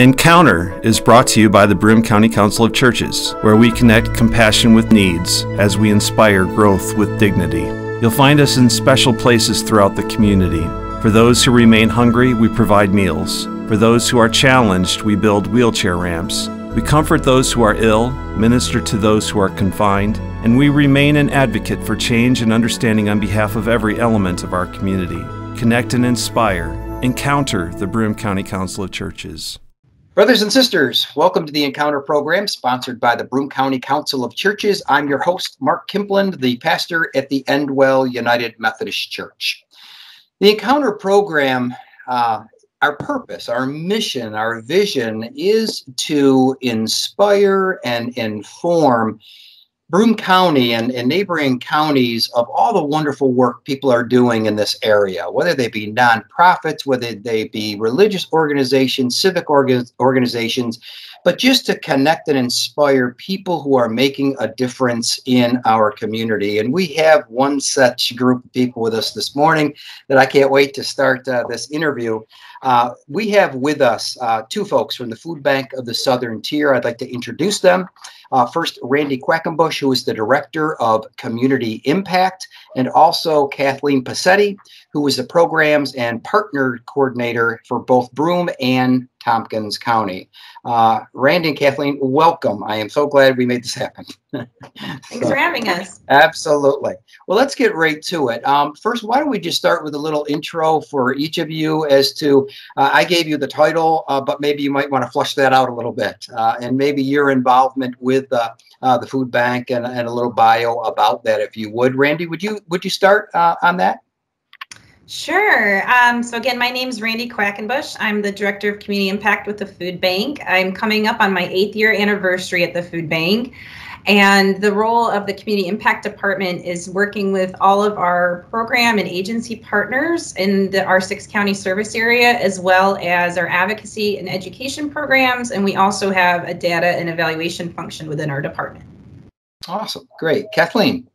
Encounter is brought to you by the Broome County Council of Churches, where we connect compassion with needs as we inspire growth with dignity. You'll find us in special places throughout the community. For those who remain hungry, we provide meals. For those who are challenged, we build wheelchair ramps. We comfort those who are ill, minister to those who are confined, and we remain an advocate for change and understanding on behalf of every element of our community. Connect and inspire. Encounter the Broome County Council of Churches. Brothers and sisters, welcome to the Encounter program sponsored by the Broome County Council of Churches. I'm your host, Mark Kimpland, the pastor at the Endwell United Methodist Church. The Encounter program, uh, our purpose, our mission, our vision is to inspire and inform Broome County and, and neighboring counties of all the wonderful work people are doing in this area, whether they be nonprofits, whether they be religious organizations, civic orga- organizations, but just to connect and inspire people who are making a difference in our community. And we have one such group of people with us this morning that I can't wait to start uh, this interview. Uh, we have with us uh, two folks from the Food Bank of the Southern Tier. I'd like to introduce them. Uh, first, Randi Quakenbush, who is the Director of Community Impact, and also Kathleen Pasetty, was the Programs and Partner Coordinator for both Broome and Tompkins County. Uh, Randi and Kathleen, welcome. I am so glad we made this happen. Thanks for having us. Absolutely. Well, let's get right to it. Um, first, why don't we just start with a little intro for each of you as to, uh, I gave you the title, uh, but maybe you might want to flush that out a little bit, uh, and maybe your involvement with uh, uh, the food bank and, and a little bio about that, if you would. Randi, would you would you start uh, on that? Sure. Um, so again, my name is Randi Quakenbush. I'm the Director of Community Impact with the Food Bank. I'm coming up on my eighth year anniversary at the Food Bank. And the role of the Community Impact Department is working with all of our program and agency partners in the, our six county service area, as well as our advocacy and education programs. And we also have a data and evaluation function within our department. Awesome. Great. Kathleen.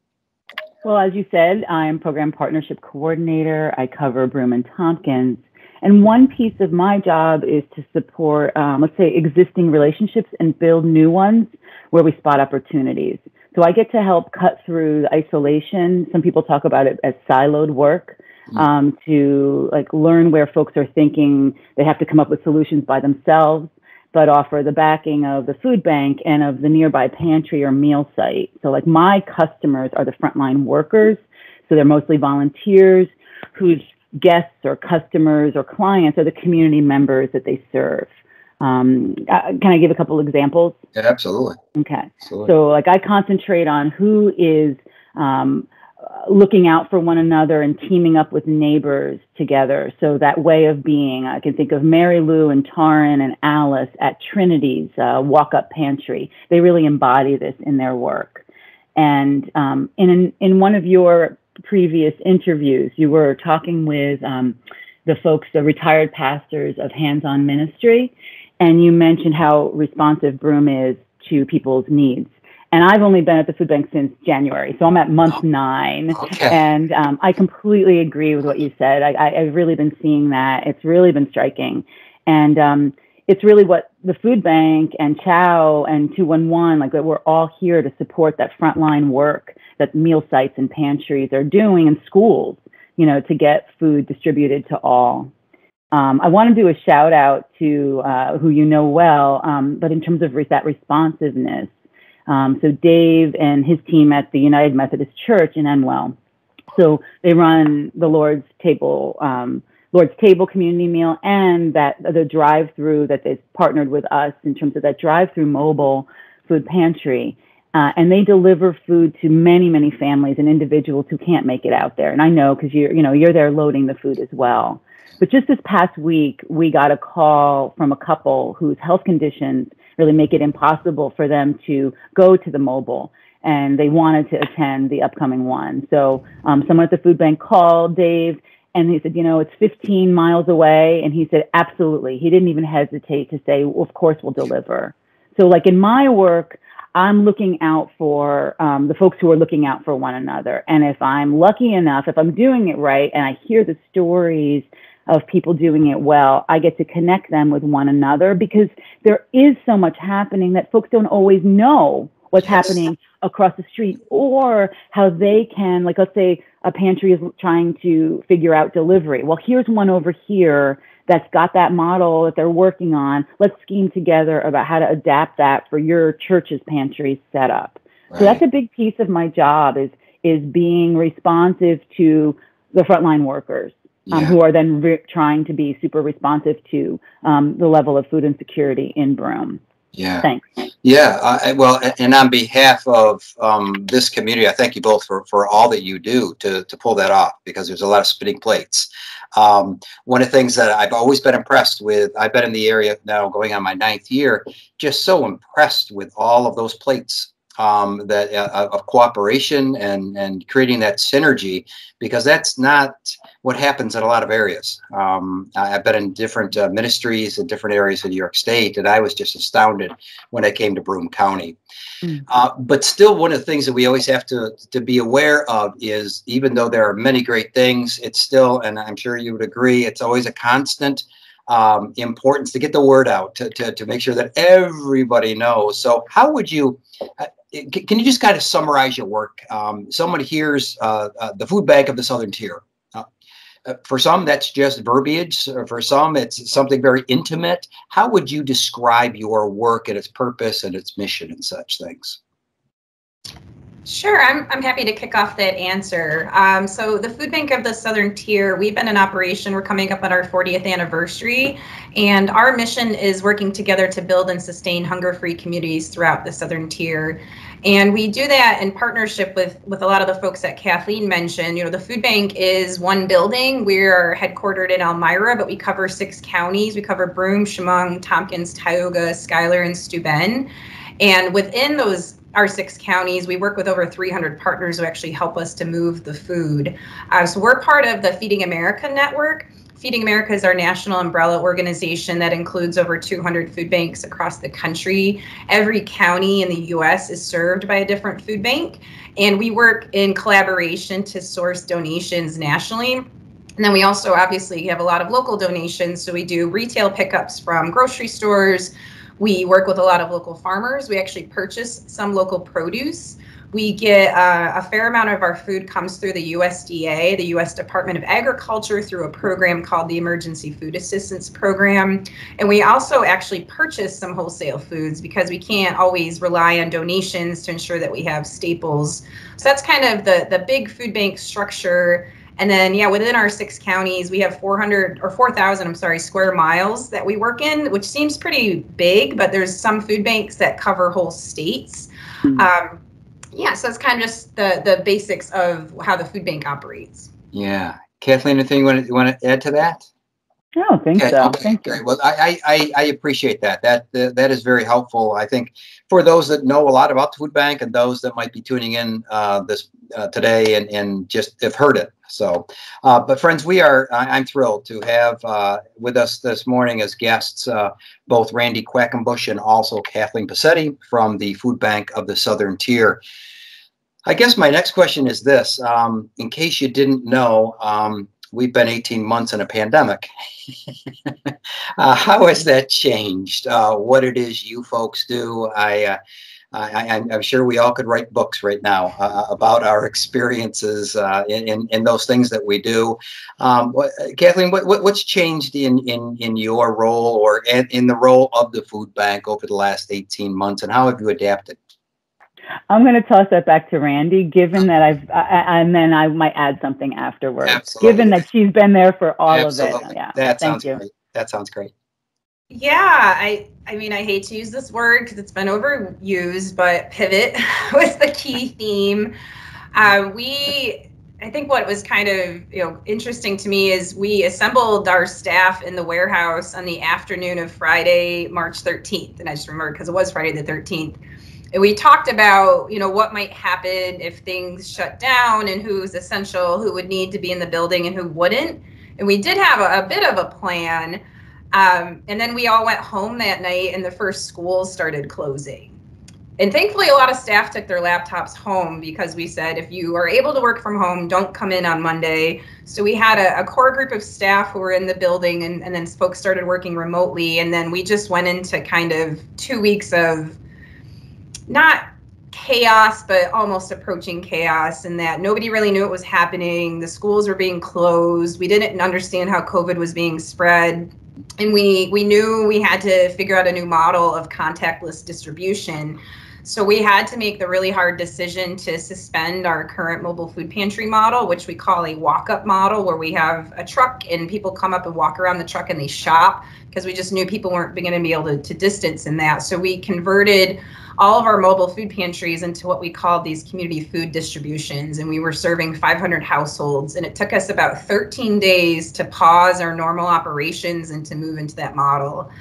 Well, as you said, I'm Program Partnership Coordinator. I cover Broome and Tompkins. And one piece of my job is to support, um, let's say, existing relationships and build new ones where we spot opportunities. So I get to help cut through the isolation. Some people talk about it as siloed work. Mm. Um, to like learn where folks are thinking they have to come up with solutions by themselves, but offer the backing of the food bank and of the nearby pantry or meal site. So like my customers are the frontline workers. So they're mostly volunteers whose guests or customers or clients are the community members that they serve. Um, uh, can I give a couple examples? Yeah, absolutely. Okay. Absolutely. So, like, I concentrate on who is um, looking out for one another and teaming up with neighbors together. So, that way of being, I can think of Mary Lou and Taryn and Alice at Trinity's uh, Walk Up Pantry. They really embody this in their work. And um, in, in one of your previous interviews, you were talking with um, the folks, the retired pastors of Hands On Ministry, and you mentioned how responsive Broome is to people's needs. And I've only been at the food bank since January, so I'm at month nine. Okay. And um, I completely agree with what you said. I, have really been seeing that. It's really been striking. And um, it's really what the food bank and Chow and 211, like that we're all here to support that frontline work that meal sites and pantries are doing in schools, you know, to get food distributed to all. Um, I want to do a shout out to uh, who you know well, um, but in terms of re- that responsiveness. Um, so Dave and his team at the United Methodist Church in Endwell. So they run the Lord's Table, um, Lord's Table community meal, and that the drive-through that they've partnered with us in terms of that drive-through mobile food pantry. Uh, and they deliver food to many, many families and individuals who can't make it out there. And I know because you're, you know, you're there loading the food as well. But just this past week, we got a call from a couple whose health conditions really make it impossible for them to go to the mobile and they wanted to attend the upcoming one. So um, someone at the food bank called Dave and he said, you know, it's 15 miles away. And he said, absolutely. He didn't even hesitate to say, well, of course we'll deliver. So like in my work, I'm looking out for um, the folks who are looking out for one another. And if I'm lucky enough, if I'm doing it right and I hear the stories of people doing it well, I get to connect them with one another because there is so much happening that folks don't always know what's yes. happening across the street or how they can, like, let's say a pantry is trying to figure out delivery. Well, here's one over here that's got that model that they're working on. Let's scheme together about how to adapt that for your church's pantry setup. Right. So that's a big piece of my job is is being responsive to the frontline workers um, yeah. who are then re- trying to be super responsive to um, the level of food insecurity in Broome. Yeah. Thanks. Yeah. Uh, well, and on behalf of um, this community, I thank you both for, for all that you do to, to pull that off because there's a lot of spinning plates. Um, one of the things that I've always been impressed with, I've been in the area now going on my ninth year, just so impressed with all of those plates um, that uh, of cooperation and and creating that synergy because that's not what happens in a lot of areas. Um, I've been in different uh, ministries in different areas of New York State, and I was just astounded when I came to Broome County. Mm. Uh, but still, one of the things that we always have to to be aware of is even though there are many great things, it's still, and I'm sure you would agree, it's always a constant um, importance to get the word out to, to, to make sure that everybody knows. So, how would you? Uh, can you just kind of summarize your work? Um, someone hears uh, uh, the food bank of the Southern Tier. Uh, uh for some, that's just verbiage. For some, it's something very intimate. How would you describe your work and its purpose and its mission and such things? Sure, I'm, I'm happy to kick off that answer. Um, so, the Food Bank of the Southern Tier, we've been in operation. We're coming up on our 40th anniversary, and our mission is working together to build and sustain hunger free communities throughout the Southern Tier. And we do that in partnership with, with a lot of the folks that Kathleen mentioned. You know, the food bank is one building. We're headquartered in Elmira, but we cover six counties. We cover Broome, Chemung, Tompkins, Tioga, Schuyler, and Steuben. And within those our six counties. We work with over 300 partners who actually help us to move the food. Uh, so we're part of the Feeding America network. Feeding America is our national umbrella organization that includes over 200 food banks across the country. Every county in the US is served by a different food bank, and we work in collaboration to source donations nationally. And then we also obviously have a lot of local donations. So we do retail pickups from grocery stores, we work with a lot of local farmers. We actually purchase some local produce. We get uh, a fair amount of our food comes through the USDA, the U.S. Department of Agriculture, through a program called the Emergency Food Assistance Program. And we also actually purchase some wholesale foods because we can't always rely on donations to ensure that we have staples. So that's kind of the the big food bank structure and then, yeah, within our six counties, we have 400 or 4,000, I'm sorry, square miles that we work in, which seems pretty big, but there's some food banks that cover whole states. Mm-hmm. Um, yeah, so it's kind of just the the basics of how the food bank operates. Yeah, Kathleen, anything you want to, you want to add to that? I don't think okay, so. Okay, Thank great. You. Well, I, I, I appreciate that. That that is very helpful. I think for those that know a lot about the food bank and those that might be tuning in uh, this uh, today and, and just have heard it. So, uh, but friends, we are. I, am thrilled to have uh, with us this morning as guests uh, both Randi Quakenbush and also Kathleen Pasetty from the Food Bank of the Southern Tier. I guess my next question is this: um, in case you didn't know. Um, we've been 18 months in a pandemic. uh, how has that changed? Uh, what it is you folks do? I, uh, I, am sure we all could write books right now uh, about our experiences uh, in, in, in, those things that we do. Um, what, Kathleen, what, what, what's changed in, in, in your role or in, in the role of the food bank over the last 18 months, and how have you adapted? I'm going to toss that back to Randi, given that I've, I, and then I might add something afterwards. Absolutely. Given that she's been there for all Absolutely. of it. Yeah. That Thank sounds you. great. That sounds great. Yeah, I I mean I hate to use this word because it's been overused, but pivot was the key theme. Uh, we I think what was kind of you know interesting to me is we assembled our staff in the warehouse on the afternoon of Friday, March 13th, and I just remember because it was Friday the 13th and we talked about you know what might happen if things shut down and who's essential who would need to be in the building and who wouldn't and we did have a, a bit of a plan um, and then we all went home that night and the first schools started closing and thankfully, a lot of staff took their laptops home because we said if you are able to work from home, don't come in on Monday. So we had a, a core group of staff who were in the building, and, and then folks started working remotely. And then we just went into kind of two weeks of not chaos, but almost approaching chaos, and that nobody really knew what was happening. The schools were being closed. We didn't understand how COVID was being spread and we we knew we had to figure out a new model of contactless distribution so we had to make the really hard decision to suspend our current mobile food pantry model, which we call a walk up model, where we have a truck and people come up and walk around the truck and they shop because we just knew people weren't going to be able to, to distance in that. So we converted all of our mobile food pantries into what we called these community food distributions. And we were serving 500 households. And it took us about 13 days to pause our normal operations and to move into that model.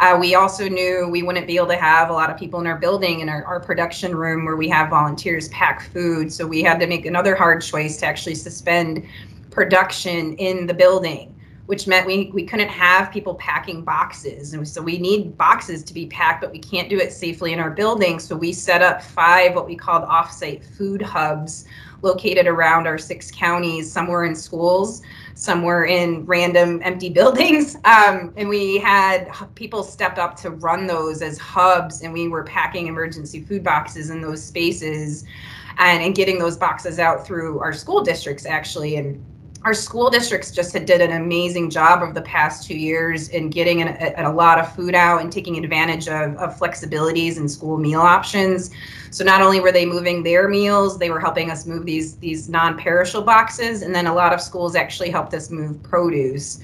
Uh, we also knew we wouldn't be able to have a lot of people in our building in our, our production room where we have volunteers pack food. So we had to make another hard choice to actually suspend production in the building which meant we, we couldn't have people packing boxes. And so we need boxes to be packed, but we can't do it safely in our building. So we set up five what we called offsite food hubs located around our six counties, somewhere in schools, somewhere in random empty buildings. Um, and we had people step up to run those as hubs, and we were packing emergency food boxes in those spaces and, and getting those boxes out through our school districts, actually. And our school districts just had did an amazing job over the past two years in getting an, a, a, lot of food out and taking advantage of, of flexibilities and school meal options. So not only were they moving their meals, they were helping us move these these non-perishable boxes, and then a lot of schools actually helped us move produce.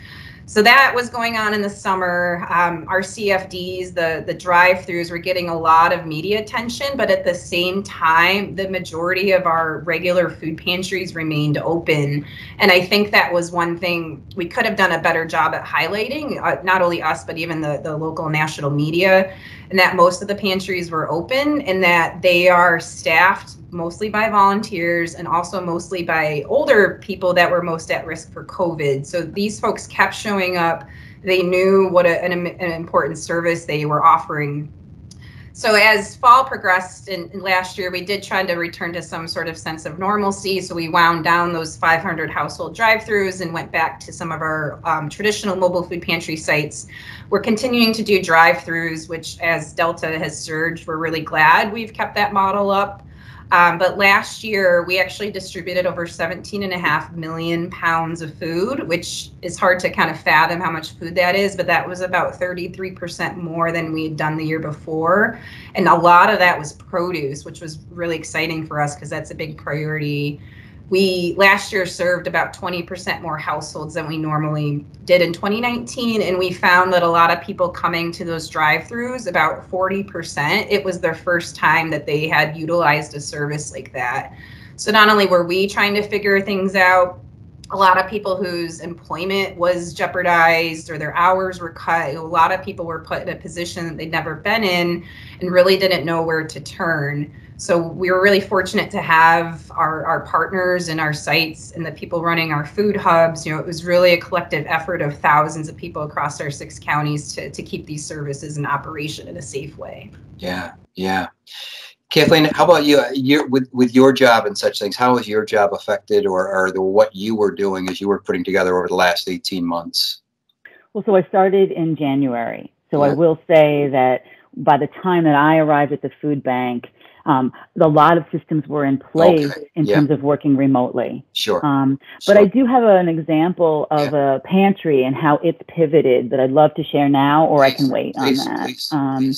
So that was going on in the summer. Um, our CFDs, the the drive-throughs, were getting a lot of media attention, but at the same time, the majority of our regular food pantries remained open. And I think that was one thing we could have done a better job at highlighting, uh, not only us, but even the the local national media and that most of the pantries were open and that they are staffed mostly by volunteers and also mostly by older people that were most at risk for COVID. So these folks kept showing up. They knew what a, an, an important service they were offering so as fall progressed in, in, last year, we did try to return to some sort of sense of normalcy. So we wound down those 500 household drive-throughs and went back to some of our um, traditional mobile food pantry sites. We're continuing to do drive-throughs, which as Delta has surged, we're really glad we've kept that model up. Um, but last year, we actually distributed over 17 and a half million pounds of food, which is hard to kind of fathom how much food that is, but that was about 33% more than we had done the year before. And a lot of that was produce, which was really exciting for us because that's a big priority we last year served about 20% more households than we normally did in 2019 and we found that a lot of people coming to those drive-throughs about 40% it was their first time that they had utilized a service like that. So not only were we trying to figure things out a lot of people whose employment was jeopardized or their hours were cut a lot of people were put in a position that they'd never been in and really didn't know where to turn so we were really fortunate to have our, our partners and our sites and the people running our food hubs. You know, it was really a collective effort of thousands of people across our six counties to, to keep these services in operation in a safe way. Yeah, yeah. Kathleen, how about you? you with with your job and such things, how was your job affected, or, or the, what you were doing as you were putting together over the last eighteen months? Well, so I started in January. So yeah. I will say that by the time that I arrived at the food bank, um, a lot of systems were in place okay. in yeah. terms of working remotely. Sure. Um, but I do have an example of yeah. a pantry and how it's pivoted that I'd love to share now, or please, I can wait please, on that. Please, um,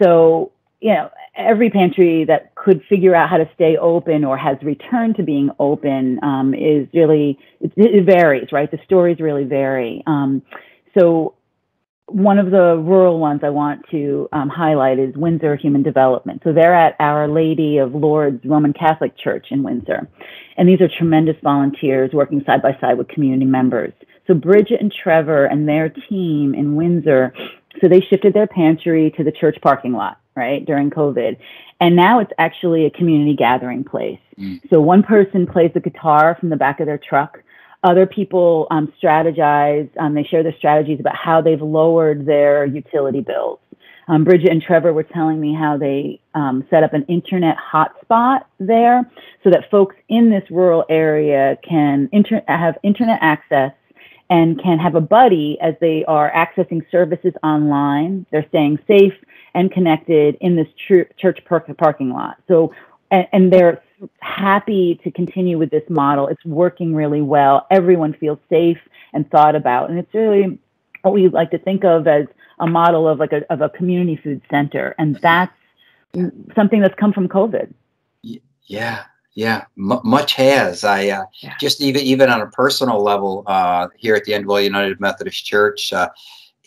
so, you know, every pantry that could figure out how to stay open or has returned to being open um, is really, it, it, varies, right? The stories really vary. Um, so one of the rural ones I want to um, highlight is Windsor Human Development. So they're at Our Lady of Lourdes Roman Catholic Church in Windsor. And these are tremendous volunteers working side by side with community members. So Bridget and Trevor and their team in Windsor, so they shifted their pantry to the church parking lot, right, during COVID. And now it's actually a community gathering place. Mm. So one person plays the guitar from the back of their truck other people um, strategize, um, they share their strategies about how they've lowered their utility bills. Um, Bridget and Trevor were telling me how they um, set up an internet hotspot there so that folks in this rural area can inter- have internet access and can have a buddy as they are accessing services online. They're staying safe and connected in this tr- church parking lot. So, and, and they're happy to continue with this model. It's working really well. Everyone feels safe and thought about, and it's really what we like to think of as a model of like a of a community food center, and that's something that's come from COVID. Yeah, yeah, M- much has. I uh, yeah. just even even on a personal level uh, here at the Endwell United Methodist Church, uh,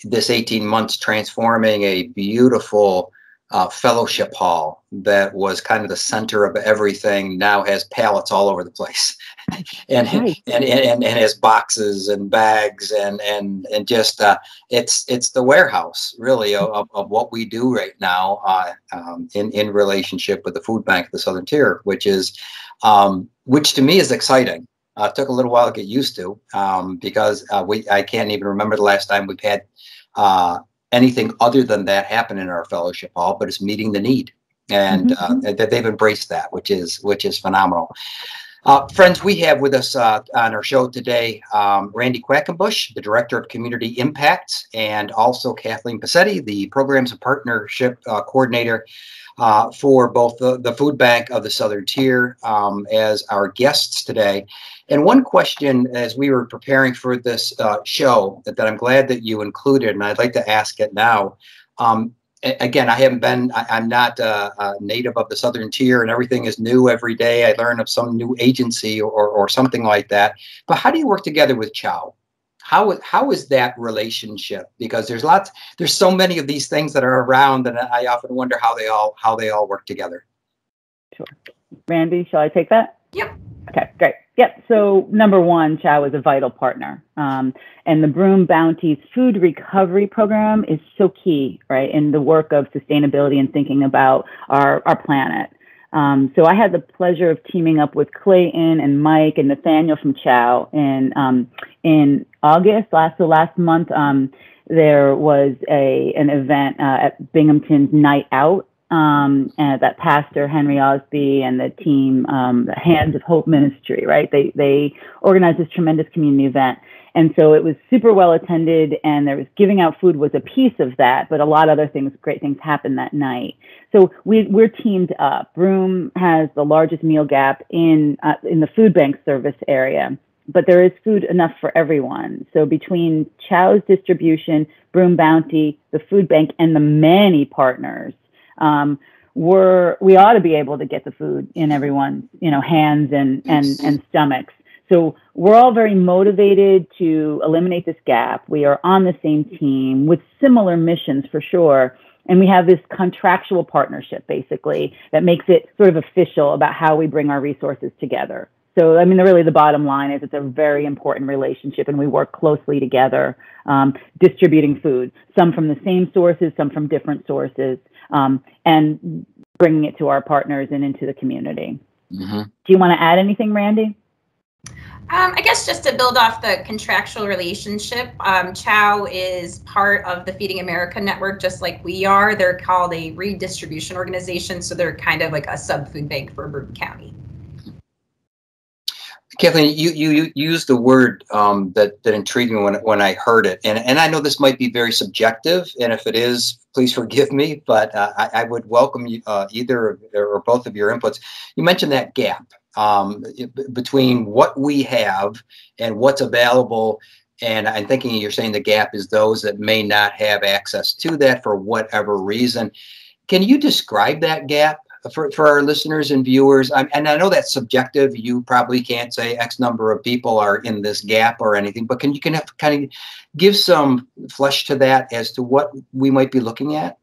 this 18 months transforming a beautiful uh, fellowship hall that was kind of the center of everything now has pallets all over the place. And, and, and, and, and has boxes and bags and and and just uh, it's it's the warehouse really of, of what we do right now uh, um, in in relationship with the food bank of the southern tier which is um, which to me is exciting. Uh, took a little while to get used to um, because uh, we I can't even remember the last time we've had uh, anything other than that happen in our fellowship hall, but it's meeting the need, and mm-hmm. uh, that they've embraced that, which is which is phenomenal. Uh, friends, we have with us uh, on our show today um, Randi Quakenbush, the Director of Community Impact, and also Kathleen Pasetty, the Programs and Partnership uh, Coordinator uh, for both the, the Food Bank of the Southern Tier um, as our guests today. And one question as we were preparing for this uh, show that, that, I'm glad that you included, and I'd like to ask it now. Um, again, I haven't been, I, am not a, a, native of the Southern Tier, and everything is new every day. I learn of some new agency or, or something like that. But how do you work together with Chow? How, how is that relationship? Because there's lots, there's so many of these things that are around, and I often wonder how they all how they all work together. Sure, Randi, shall I take that? Yep. Okay, great. Yep. So number one, Chow is a vital partner, um, and the Broome Bounty's food recovery program is so key, right, in the work of sustainability and thinking about our our planet. Um, so I had the pleasure of teaming up with Clayton and Mike and Nathaniel from Chow in um, in August last so last month. Um, there was a an event uh, at Binghamton's Night Out, um, and that pastor Henry Osby and the team, um, the Hands of Hope Ministry, right? They they organized this tremendous community event, and so it was super well attended. And there was giving out food was a piece of that, but a lot of other things, great things happened that night. So we we're teamed up. Broome has the largest meal gap in uh, in the food bank service area but there is food enough for everyone. So between Chow's distribution, Broome Bounty, the food bank, and the many partners um, we're we ought to be able to get the food in everyone's you know hands and and and stomachs. So we're all very motivated to eliminate this gap. We are on the same team with similar missions for sure. And we have this contractual partnership basically that makes it sort of official about how we bring our resources together. So, I mean, really the bottom line is it's a very important relationship and we work closely together um, distributing food, some from the same sources, some from different sources um, and bringing it to our partners and into the community. Mm-hmm. Do you want to add anything, Randi? Um, I guess just to build off the contractual relationship, um, Chow is part of the Feeding America network, just like we are. They're called a redistribution organization, so they're kind of like a sub food bank for Broome County. Kathleen, you, you, you used the word um, that, that intrigued me when, when I heard it. And, and I know this might be very subjective, and if it is, please forgive me, but uh, I, I, would welcome you, uh, either or both of your inputs. You mentioned that gap um, between what we have and what's available. And I'm thinking you're saying the gap is those that may not have access to that for whatever reason. Can you describe that gap? for, for our listeners and viewers I, and i know that's subjective you probably can't say x number of people are in this gap or anything but can you can have, kind of give some flesh to that as to what we might be looking at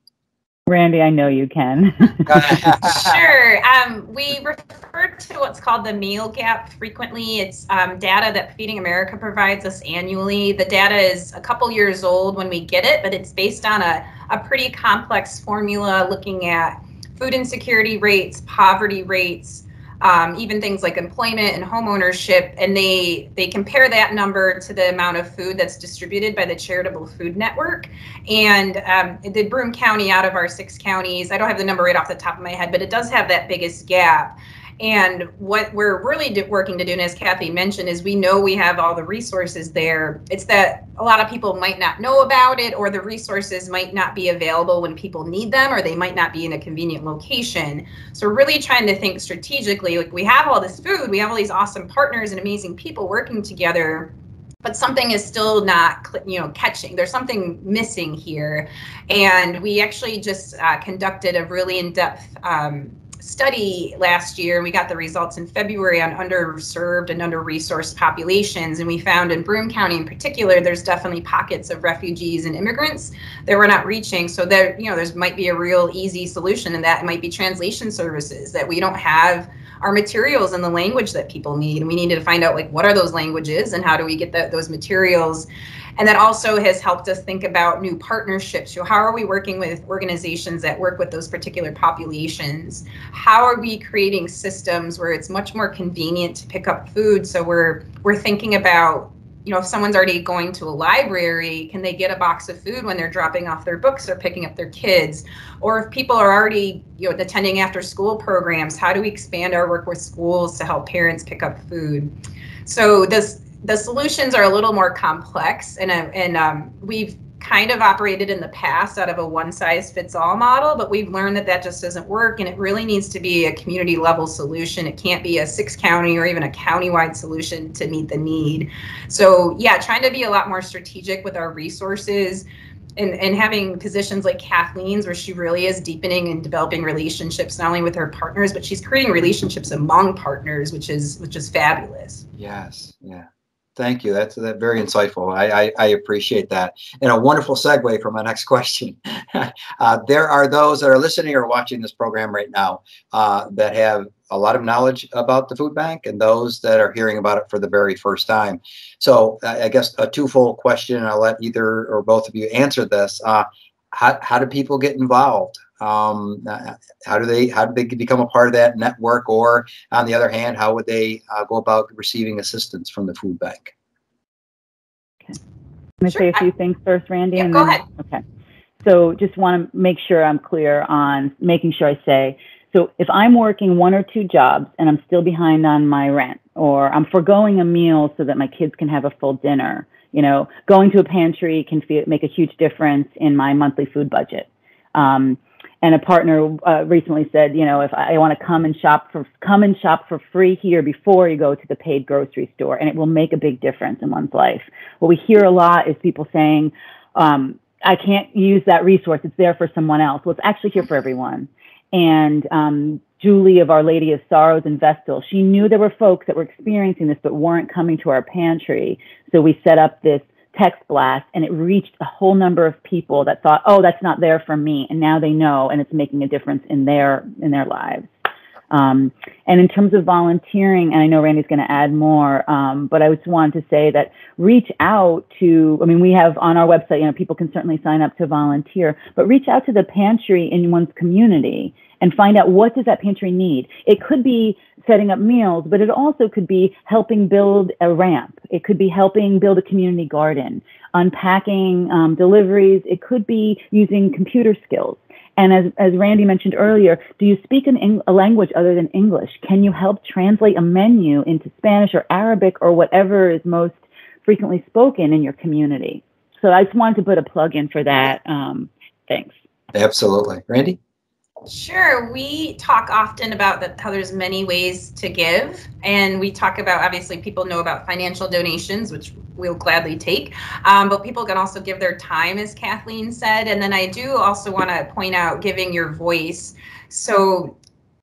Randi, I know you can. sure. Um, we refer to what's called the meal gap frequently. It's um, data that Feeding America provides us annually. The data is a couple years old when we get it, but it's based on a, a pretty complex formula looking at food insecurity rates, poverty rates, um, even things like employment and home ownership, and they they compare that number to the amount of food that's distributed by the Charitable Food Network. And um, the Broome County, out of our six counties, I don't have the number right off the top of my head, but it does have that biggest gap. And what we're really working to do, and as Kathy mentioned, is we know we have all the resources there. It's that a lot of people might not know about it, or the resources might not be available when people need them, or they might not be in a convenient location. So, really trying to think strategically. Like, we have all this food, we have all these awesome partners and amazing people working together but something is still not you know catching there's something missing here and we actually just uh, conducted a really in-depth um, study last year, and we got the results in February on underserved and under-resourced populations. And we found in Broome County in particular, there's definitely pockets of refugees and immigrants that we're not reaching. So there, you know, there's might be a real easy solution, and that might be translation services that we don't have our materials and the language that people need. And we need to find out like what are those languages and how do we get the, those materials and that also has helped us think about new partnerships. So how are we working with organizations that work with those particular populations? How are we creating systems where it's much more convenient to pick up food? So we're we're thinking about you know, if someone's already going to a library, can they get a box of food when they're dropping off their books or picking up their kids? Or if people are already, you know, attending after school programs, how do we expand our work with schools to help parents pick up food? So this the solutions are a little more complex, and uh, and um, we've kind of operated in the past out of a one size fits all model, but we've learned that that just doesn't work, and it really needs to be a community level solution. It can't be a six county or even a county wide solution to meet the need. So yeah, trying to be a lot more strategic with our resources. And, and having positions like Kathleen's, where she really is deepening and developing relationships not only with her partners, but she's creating relationships among partners, which is which is fabulous. Yes, yeah. Thank you. That's that very insightful. I, I, I, appreciate that. And a wonderful segue for my next question. uh, there are those that are listening or watching this program right now uh, that have a lot of knowledge about the food bank and those that are hearing about it for the very first time. So I guess a twofold question, and I'll let either or both of you answer this. Uh, how, how do people get involved? Um, uh, how do they how do they become a part of that network? Or on the other hand, how would they uh, go about receiving assistance from the food bank? Okay. I'm going to sure. say a few things first, Randi. Yeah, and go then, ahead. Okay. So just want to make sure I'm clear on making sure I say, so if I'm working one or two jobs and I'm still behind on my rent, or I'm foregoing a meal so that my kids can have a full dinner, you know, going to a pantry can feel, make a huge difference in my monthly food budget. Um, and a partner uh, recently said, you know, if I, want to come and shop for come and shop for free here before you go to the paid grocery store, and it will make a big difference in one's life. What we hear a lot is people saying, um, I can't use that resource; it's there for someone else. Well, it's actually here for everyone. And um, Julie of Our Lady of Sorrows in Vestal, she knew there were folks that were experiencing this but weren't coming to our pantry. So we set up this text blast and it reached a whole number of people that thought, oh, that's not there for me. And now they know and it's making a difference in their in their lives. Um, and in terms of volunteering, and I know Randi's going to add more, um, but I just wanted to say that reach out to, I mean, we have on our website, you know, people can certainly sign up to volunteer, but reach out to the pantry in one's community and find out what does that pantry need. It could be setting up meals, but it also could be helping build a ramp. It could be helping build a community garden, unpacking um, deliveries. It could be using computer skills. And as, as Randi mentioned earlier, do you speak an, a language other than English? Can you help translate a menu into Spanish or Arabic or whatever is most frequently spoken in your community? So I just wanted to put a plug in for that. Um, thanks. Absolutely. Randi? Sure. We talk often about that how there's many ways to give, and we talk about obviously people know about financial donations, which we'll gladly take, um, but people can also give their time, as Kathleen said. And then I do also want to point out giving your voice. So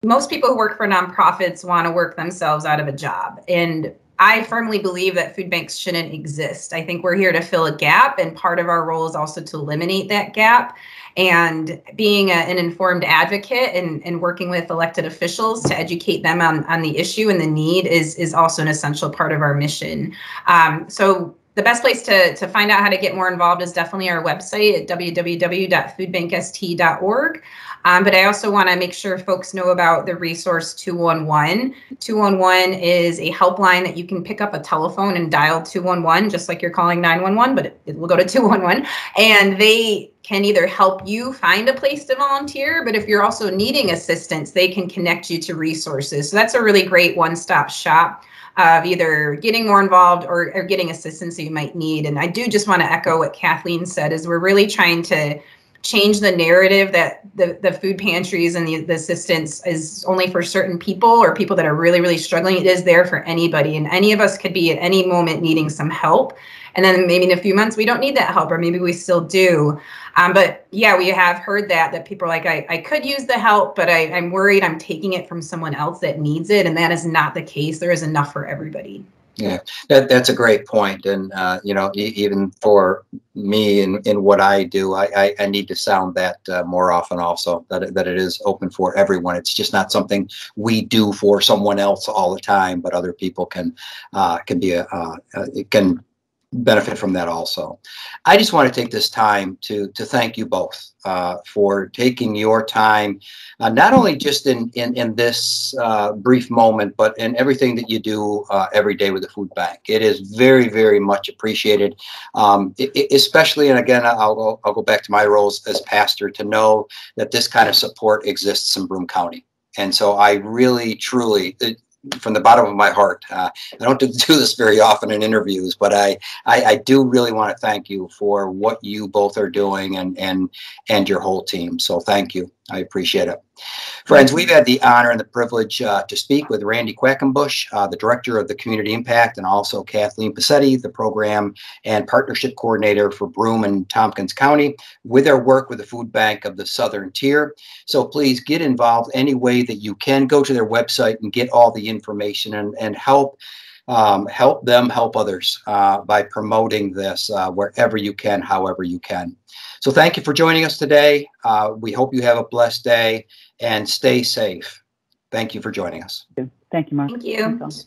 most people who work for nonprofits want to work themselves out of a job, and I firmly believe that food banks shouldn't exist. I think we're here to fill a gap, and part of our role is also to eliminate that gap and being a, an informed advocate and, and working with elected officials to educate them on, on the issue and the need is, is also an essential part of our mission. Um, so the best place to, to find out how to get more involved is definitely our website at www.foodbankst.org. Um, but I also want to make sure folks know about the resource 211. 211 is a helpline that you can pick up a telephone and dial 211, just like you're calling 911, but it, it will go to 211. And they can either help you find a place to volunteer, but if you're also needing assistance, they can connect you to resources. So that's a really great one stop shop of either getting more involved or, or getting assistance that you might need. And I do just want to echo what Kathleen said is we're really trying to change the narrative that the, the food pantries and the, the assistance is only for certain people or people that are really, really struggling. It is there for anybody. And any of us could be at any moment needing some help. And then maybe in a few months, we don't need that help, or maybe we still do. Um, but yeah, we have heard that that people are like, I, I could use the help, but I, I'm worried I'm taking it from someone else that needs it. And that is not the case. There is enough for everybody. Yeah, that, that's a great. And, uh, you know, e- even for me in, in what I do, I, I, I need to sound that uh, more often also, that it, that it is open for everyone. It's just not something we do for someone else all the time, but other people can, uh, can be, a, uh, uh, can benefit from that also. I just want to take this time to to thank you both uh, for taking your time, uh, not only just in in, in this uh, brief moment, but in everything that you do uh, every day with the food bank. It is very very much appreciated, um, it, especially and again I'll go I'll go back to my roles as pastor to know that this kind of support exists in Broome County. And so I really, truly, from the bottom of my heart. Uh, I don't do this very often in interviews, but I, I, I do really want to thank you for what you both are doing and and and your whole team. So thank you. I appreciate it. Friends, we've had the honor and the privilege uh, to speak with Randi Quakenbush, uh, the Director of the Community Impact, and also Kathleen Pasetty, the Program and Partnership Coordinator for Broome and Tompkins County, with their work with the Food Bank of the Southern Tier. So please get involved any way that you can. Go to their website and get all the information and, and help um, help them help others uh, by promoting this uh, wherever you can, however you can. So thank you for joining us today. Uh, we hope you have a blessed day and stay safe. Thank you for joining us. Thank you, Mark. Thank you.